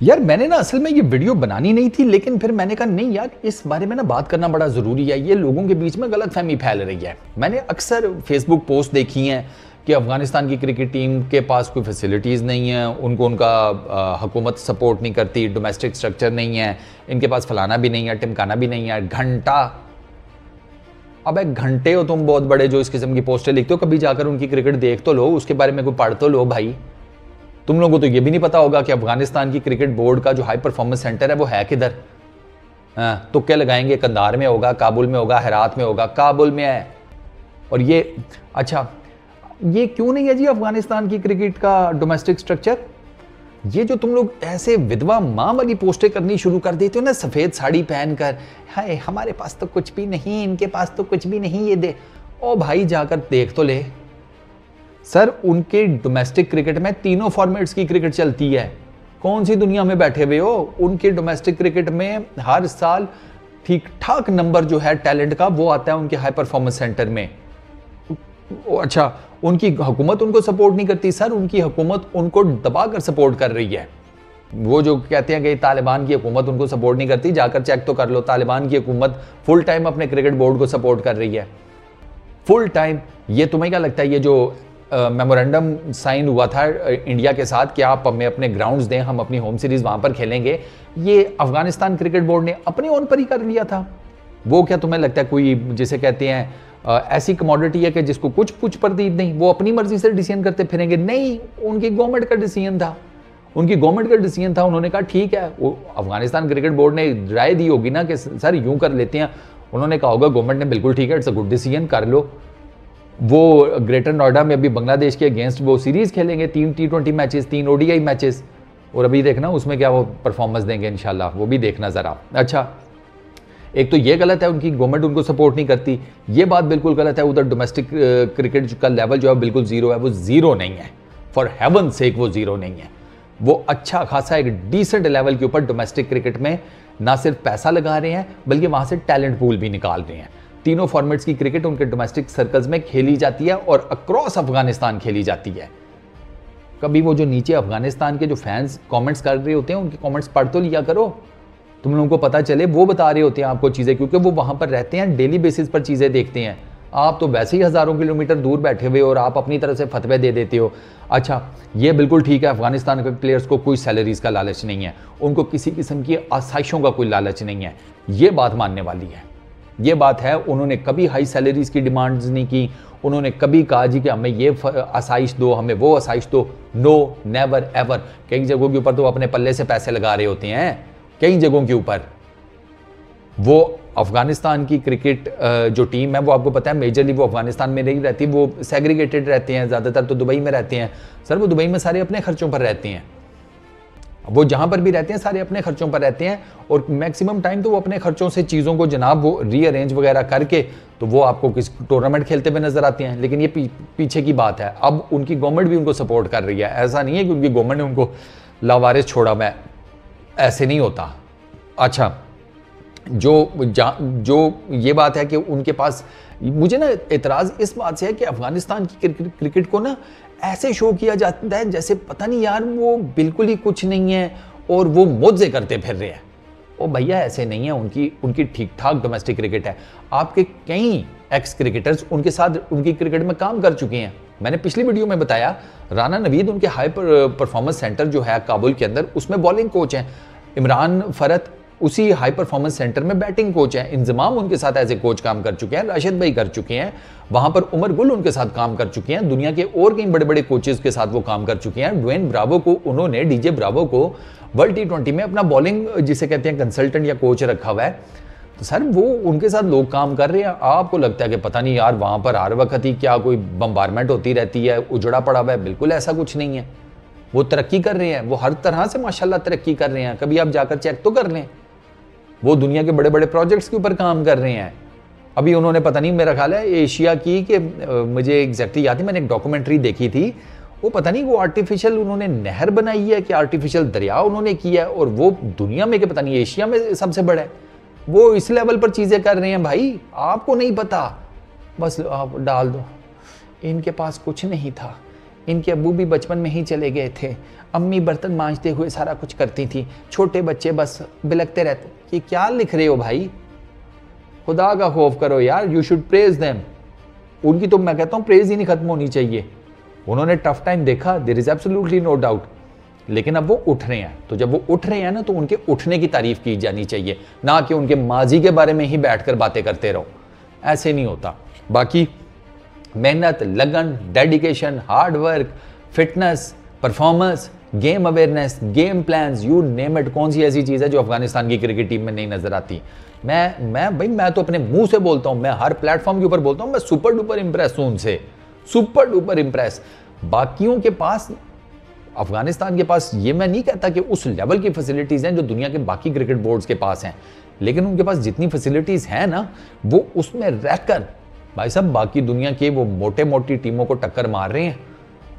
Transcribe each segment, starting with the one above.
यार, मैंने ना असल में ये वीडियो बनानी नहीं थी, लेकिन फिर मैंने कहा, नहीं यार, इस बारे में ना बात करना बड़ा ज़रूरी है। ये लोगों के बीच में गलत फहमी फैल रही है। मैंने अक्सर फेसबुक पोस्ट देखी हैं कि अफ़गानिस्तान की क्रिकेट टीम के पास कोई फैसिलिटीज़ नहीं है, उनको उनका हुकूमत सपोर्ट नहीं करती डोमेस्टिक स्ट्रक्चर नहीं है, इनके पास फलाना भी नहीं है, टिमकाना भी नहीं है, घंटा। अब एक घंटे हो तुम बहुत बड़े जो इस किस्म की पोस्टें लिखते हो, कभी जाकर उनकी क्रिकेट देख तो लो, उसके बारे में कोई पढ़ तो लो भाई। तुम लोगों को तो ये भी नहीं पता होगा कि अफ़गानिस्तान की क्रिकेट बोर्ड का जो हाई परफॉर्मेंस सेंटर है वो है किधर? हाँ, तो क्या लगाएँगे? कंधार में होगा काबुल में होगा हैरात में होगा काबुल में है। और ये अच्छा ये क्यों नहीं है जी अफ़गानिस्तान की क्रिकेट का डोमेस्टिक स्ट्रक्चर ये जो तुम लोग ऐसे विधवा माँ वाली पोस्टें करनी शुरू कर देते हो ना सफ़ेद साड़ी पहनकर हाय हमारे पास तो कुछ भी नहीं इनके पास तो कुछ भी नहीं ये दे। ओ भाई जाकर देख तो ले। सर, उनके डोमेस्टिक क्रिकेट में तीनों फॉर्मेट्स की क्रिकेट चलती है। कौन सी दुनिया में बैठे हुए हो? उनके डोमेस्टिक क्रिकेट में हर साल ठीक ठाक नंबर जो है टैलेंट का, वो आता है उनके हाई परफॉर्मेंस सेंटर में। अच्छा उनकी हुकूमत उनको सपोर्ट नहीं करती सर, उनकी हुकूमत उनको दबा कर सपोर्ट कर रही है। वो जो कहते हैं कि तालिबान की हुकूमत उनको सपोर्ट नहीं करती, जाकर चेक तो कर लो, तालिबान की हुकूमत फुल टाइम अपने क्रिकेट बोर्ड को सपोर्ट कर रही है। फुल टाइम ये तुम्हें क्या लगता है, ये जो मेमोरेंडम साइन हुआ था इंडिया के साथ कि आप हमें अपने ग्राउंड्स दें, हम अपनी होम सीरीज़ वहाँ पर खेलेंगे। ये अफ़गानिस्तान क्रिकेट बोर्ड ने अपने ओन पर ही कर लिया था। वो क्या तुम्हें लगता है कोई, जिसे कहते हैं ऐसी कमोडिटी है कि जिसको कुछ पूछ प्रतीत नहीं, वो अपनी मर्ज़ी से डिसीज़न करते फिरेंगे? नहीं, उनकी गवर्नमेंट का डिसीज़न था। उनकी गवर्नमेंट का डिसीज़न था, उन्होंने कहा, ठीक है, वो अफ़गानिस्तान क्रिकेट बोर्ड ने राय दी होगी ना कि, सर, यूँ कर लेते हैं। उन्होंने कहा होगा, गवर्नमेंट ने बिल्कुल ठीक है इट्स अ गुड डिसीज़न कर लो। वो ग्रेटर नोएडा में अभी बांग्लादेश के अगेंस्ट वो सीरीज़ खेलेंगे, तीन टी ट्वेंटी मैचेस तीन ओडीआई मैचेस और अभी देखना उसमें क्या वो परफॉर्मेंस देंगे इनशाला वो भी देखना ज़रा। अच्छा एक तो ये गलत है उनकी, गवर्नमेंट उनको सपोर्ट नहीं करती। ये बात बिल्कुल गलत है, उधर डोमेस्टिक क्रिकेट का लेवल जो है बिल्कुल ज़ीरो है, वो ज़ीरो नहीं है। फॉर हेवन सेक वो ज़ीरो नहीं है। वो अच्छा खासा एक डिसेंट लेवल के ऊपर डोमेस्टिक क्रिकेट में ना सिर्फ़ पैसा लगा रहे हैं, बल्कि वहाँ से टैलेंट पूल भी निकाल रहे हैं। तीनों फॉर्मेट्स की क्रिकेट उनके डोमेस्टिक सर्कल्स में खेली जाती है और अक्रॉस अफ़गानिस्तान खेली जाती है। कभी वो जो नीचे अफ़गानिस्तान के जो फैंस कमेंट्स कर रहे होते हैं, उनके कमेंट्स पढ़ तो लिया करो। तुम लोगों को पता चले, वो बता रहे होते हैं आपको चीज़ें, क्योंकि वो वहाँ पर रहते हैं डेली बेसिस पर चीज़ें देखते हैं। आप तो वैसे ही हज़ारों किलोमीटर दूर बैठे हुए और आप अपनी तरह से फतवे दे देते हो। अच्छा ये बिल्कुल ठीक है, अफ़गानिस्तान के प्लेयर्स को कोई सैलरीज का लालच नहीं है। उनको किसी किस्म की आसाइशों का कोई लालच नहीं है। ये बात मानने वाली है। ये बात है, उन्होंने कभी हाई सैलरीज की डिमांड्स नहीं की, उन्होंने कभी कहा जी कि हमें ये आसाइश दो, हमें वो आसाइश दो। नो नेवर एवर कई जगहों के ऊपर तो अपने पल्ले से पैसे लगा रहे होते हैं, कई जगहों के ऊपर। वो अफ़गानिस्तान की क्रिकेट जो टीम है, वो आपको पता है मेजरली वो अफ़गानिस्तान में नहीं रहती, वो सेग्रीगेटेड रहते हैं, ज़्यादातर तो दुबई में रहते हैं। सर, वो दुबई में सारे अपने खर्चों पर रहते हैं। वो जहाँ पर भी रहते हैं सारे अपने खर्चों पर रहते हैं और मैक्सिमम टाइम तो वो अपने खर्चों से चीज़ों को जनाब वो रीअरेंज वगैरह करके तो वो आपको किस टूर्नामेंट खेलते हुए नज़र आते हैं। लेकिन ये पी, पीछे की बात है। अब उनकी गवर्नमेंट भी उनको सपोर्ट कर रही है। ऐसा नहीं है कि उनकी गवर्नमेंट ने उनको लावारिस छोड़ा। मैं ऐसे नहीं होता। अच्छा जो जो ये बात है कि उनके पास, मुझे ना एतराज़ इस बात से है कि अफ़गानिस्तान की क्रिकेट को ना ऐसे शो किया जाता है जैसे पता नहीं यार वो बिल्कुल ही कुछ नहीं है और वो मुझसे करते फिर रहे हैं। ओ भैया, ऐसे नहीं है, उनकी उनकी ठीक ठाक डोमेस्टिक क्रिकेट है। आपके कई एक्स क्रिकेटर्स उनके साथ, उनकी क्रिकेट में काम कर चुके हैं। मैंने पिछली वीडियो में बताया, राना नवीद उनके हाई परफॉर्मेंस सेंटर जो है काबुल के अंदर, उसमें बॉलिंग कोच हैं। इमरान फरत उसी हाई परफॉर्मेंस सेंटर में बैटिंग कोच है। इंजमाम उनके साथ एज ए कोच काम कर चुके हैं, राशिद भाई कर चुके हैं। वहाँ पर उमर गुल उनके साथ काम कर चुके हैं। दुनिया के और कई बड़े बड़े कोचेज के साथ वो काम कर चुके हैं। ड्वेन ब्रावो को उन्होंने डीजे ब्रावो को वर्ल्ड टी ट्वेंटी में अपना बॉलिंग जिसे कहते हैं कंसल्टेंट या कोच रखा हुआ है। तो सर, वो उनके साथ लोग काम कर रहे हैं। आपको लगता है कि पता नहीं यार, वहाँ पर हर वक्त ही क्या कोई बम्बारमेंट होती रहती है, उजड़ा पड़ा हुआ है। बिल्कुल ऐसा कुछ नहीं है। वो तरक्की कर रहे हैं। वो हर तरह से माशाल्लाह तरक्की कर रहे हैं। कभी आप जाकर चेक तो कर लें। वो दुनिया के बड़े बड़े प्रोजेक्ट्स के ऊपर काम कर रहे हैं। अभी उन्होंने पता नहीं, मेरा ख्याल है, एशिया की कि मुझे एग्जैक्टली याद है मैंने एक डॉक्यूमेंट्री देखी थी। वो पता नहीं, वो आर्टिफिशियल उन्होंने नहर बनाई है कि आर्टिफिशियल दरिया उन्होंने किया है और वो दुनिया में के पता नहीं, एशिया में सबसे बड़ा है। वो इस लेवल पर चीज़ें कर रहे हैं भाई, आपको नहीं पता। बस आप डाल दो। इनके पास कुछ नहीं था। इनके अबू भी बचपन में ही चले गए थे। अम्मी बर्तन मांजते हुए सारा कुछ करती थी। छोटे बच्चे बस बिलकते रहते। ये क्या लिख रहे हो भाई? खुदा का खौफ करो यार यू शुड प्रेज देम उनकी तो मैं कहता हूँ प्रेज ही नहीं खत्म होनी चाहिए। उन्होंने टफ टाइम देखा there is absolutely no doubt लेकिन अब वो उठ रहे हैं। तो जब वो उठ रहे हैं ना तो उनके उठने की तारीफ़ की जानी चाहिए। ना कि उनके माजी के बारे में ही बैठकर बातें करते रहो। ऐसे नहीं होता। बाकी मेहनत, लगन dedication hard work fitness performance game awareness game plan you name it कौन सी ऐसी चीज़ है जो अफ़गानिस्तान की क्रिकेट टीम में नहीं नज़र आती? मैं मैं भाई, मैं तो अपने मुँह से बोलता हूँ, मैं हर प्लेटफॉर्म के ऊपर बोलता हूँ, मैं सुपर डुपर इंप्रेस हूँ उनसे। सुपर डुपर इंप्रेस बाकियों के पास, अफ़गानिस्तान के पास ये मैं नहीं कहता कि उस लेवल की फैसिलिटीज़ हैं जो दुनिया के बाकी क्रिकेट बोर्ड्स के पास हैं। लेकिन उनके पास जितनी फैसिलिटीज़ हैं ना, वो उसमें रहकर भाई साहब, बाकी दुनिया के वो मोटे मोटी टीमों को टक्कर मार रहे हैं।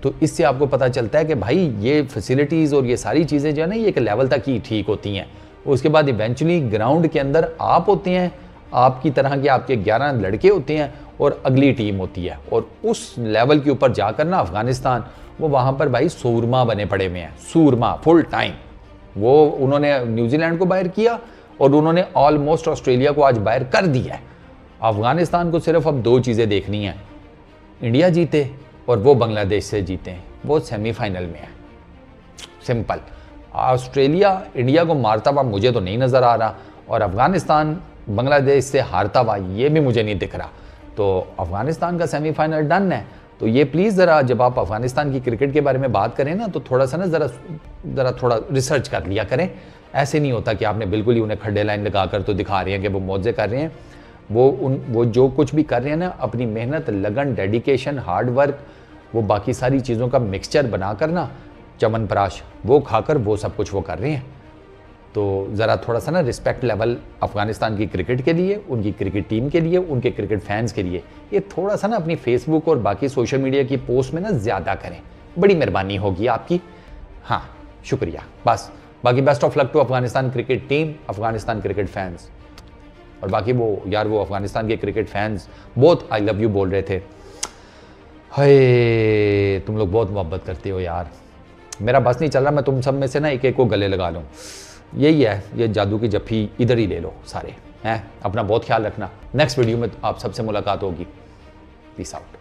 तो इससे आपको पता चलता है कि भाई, ये फैसिलिटीज़ और ये सारी चीज़ें जो है ना, ये एक लेवल तक ही ठीक होती हैं। उसके बाद इवेंचुअली ग्राउंड के अंदर आप होते हैं, आपकी तरह के आपके 11 लड़के होते हैं और अगली टीम होती है। और उस लेवल के ऊपर जाकर ना अफ़गानिस्तान, वो वहाँ पर भाई सूरमा बने पड़े हुए हैं, सूरमा फुल टाइम वो उन्होंने न्यूजीलैंड को बाहर किया और उन्होंने ऑलमोस्ट ऑस्ट्रेलिया को आज बाहर कर दिया है। अफ़गानिस्तान को सिर्फ़ अब दो चीज़ें देखनी है। इंडिया जीते और वो बांग्लादेश से जीते हैं। वो सेमीफाइनल में है। सिंपल। ऑस्ट्रेलिया इंडिया को मारता हुआ मुझे तो नहीं नज़र आ रहा और अफ़गानिस्तान बांग्लादेश से हारता हुआ ये भी मुझे नहीं दिख रहा। तो अफ़गानिस्तान का सेमीफाइनल डन है। तो ये प्लीज़ ज़रा जब आप अफ़गानिस्तान की क्रिकेट के बारे में बात करें ना तो थोड़ा सा ना ज़रा ज़रा थोड़ा रिसर्च कर लिया करें। ऐसे नहीं होता कि आपने बिल्कुल ही उन्हें खड्डे लाइन लगा कर तो दिखा रहे हैं कि वो मौजे कर रहे हैं। वो उन, वो जो कुछ भी कर रहे हैं ना, अपनी मेहनत, लगन डेडिकेशन हार्ड वर्क वो बाकी सारी चीज़ों का मिक्सचर बना कर ना, चमन प्राश, वो खाकर वो सब कुछ वो कर रहे हैं। तो ज़रा थोड़ा सा ना रिस्पेक्ट लेवल अफ़गानिस्तान की क्रिकेट के लिए, उनकी क्रिकेट टीम के लिए, उनके क्रिकेट फैंस के लिए, ये थोड़ा सा ना अपनी फेसबुक और बाकी सोशल मीडिया की पोस्ट में ना ज़्यादा करें। बड़ी मेहरबानी होगी आपकी। हाँ शुक्रिया। बस, बाकी best of luck to Afghanistan cricket team Afghanistan cricket fans और बाकी वो, यार वो अफ़गानिस्तान के क्रिकेट फैंस बहुत आई लव यू बोल रहे थे। हे तुम लोग बहुत मोहब्बत करते हो यार। मेरा बस नहीं चल रहा, मैं तुम सब में से ना एक एक को गले लगा लूँ। यही है, ये जादू की जफी इधर ही ले लो सारे, हैं? अपना बहुत ख्याल रखना। नेक्स्ट वीडियो में आप सबसे मुलाकात होगी। Peace out